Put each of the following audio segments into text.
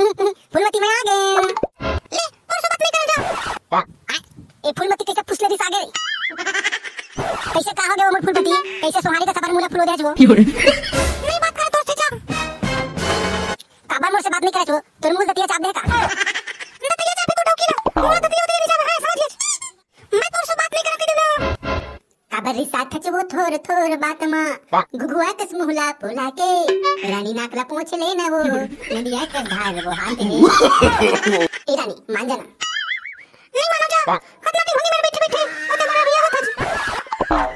फूलमती मैं आ गए ले और सब बात नहीं कर जा ए फुलमती कैसे फुसले दिस आ गए कैसे कहा गए उमर फुलमती? कैसे सोहानी का खबर मुला फुलो दे जो नहीं बात करे से जा काबर मोर से बात नहीं करे तो? तुरमुल दतिया चाप दे। काबर रिसात थच वो थोर थोर बात मा। गुगुआ कस मुहला पुला के? रानी नाकला पूछ लेना वो। नदिया कर धार वो हाथ रे ए रानी मान जाना। नहीं मानो जा। कतना दिन होगी मेरे बैठे बैठे। और तुम्हारा भी होता जी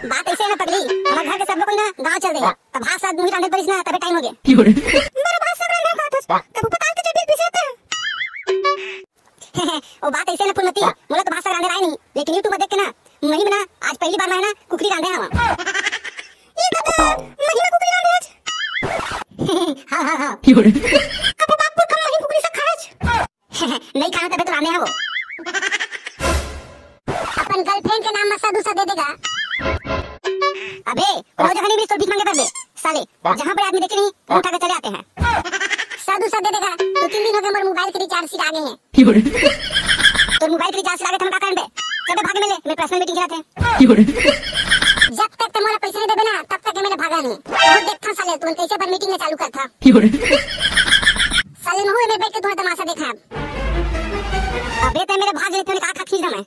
बात ऐसे ना पगली हमारे घर के सब लोग कोई ना गाँव चल देगा तब हाथ साथ मुही रांधे परिस ना तबे टाइम हो गया，मेरा बात सब रहने का था तब पता के जब पीछे आते ओ बात ऐसे ना फुलमती मोला तो भाषा रांधे राय नहीं। लेकिन यूट्यूब में देख के ना मही में ना आज पहली बार मैं ना कुकरी डाल रहा हूँ। ये बाबा महिमा कुकरी डाल रहे आज। हाँ हाँ हाँ। अब बाप को कम महिमा कुकरी से खाए नहीं खाना तबे तो लाने हैं वो अपन गर्लफ्रेंड के नाम मसा दूसरा दे देगा। अबे रोज खाने भी तो भीख मांगे कर दे साले जहाँ पर आदमी देखे नहीं उठा चले आते हैं। साधु सा दे देगा। दो तीन दिन हो गए मोबाइल के रिचार्ज सिरा गए हैं। तोर मोबाइल के रिचार्ज सिरा के तो हम का करबे जब भागे मेरे पर्सनल मीटिंग कराते हैं। जब तक तुम्हारा पैसा नहीं देवे ना तब तक मैंने भागा नहीं। और देखा साले तू कैसे पर मीटिंग में चालू करता साले महू में बैठ के तुम्हारा तमाशा देखा अबे तो मेरे भाग लेते कहा खींच दम है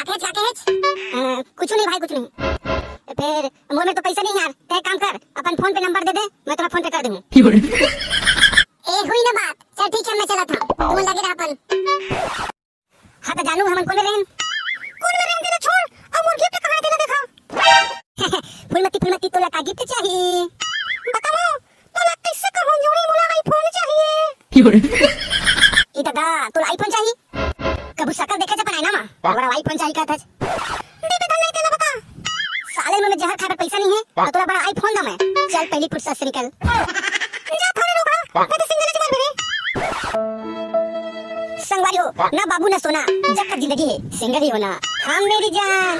आके जाके काके कुछ नहीं भाई कुछ नहीं। फिर मोह में तो पैसा नहीं यार। तय काम कर अपन फ़ोन पे नंबर दे दे मैं तेरा फ़ोन पे कर दूँगी। ए हुई ना बात। चल ठीक है मैं चला था तू लगे रहा अपन। हाँ तो जानू हम कौन हैं गीत चाहिए। बताओ तोला किससे कहो जोड़ी मुला आईफोन चाहिए योरे। ई दादा तुला आईफोन चाहिए? कबू सकल देखे जा बनाई ना माँ? बड़ा आईफोन चाहिए कहत दे बेटा नहीं देला बता। साले में जहर खाकर पैसा नहीं है तो तुला बड़ा आईफोन दम है। चल पहली फुर्सत से निकल जा थोड़े लोग मैं तो सिंगल जवान मेरे संगवारी हो ना बाबू ना सोना जब का ज़िंदगी है सिंगल ही होना। हम मेरी जान।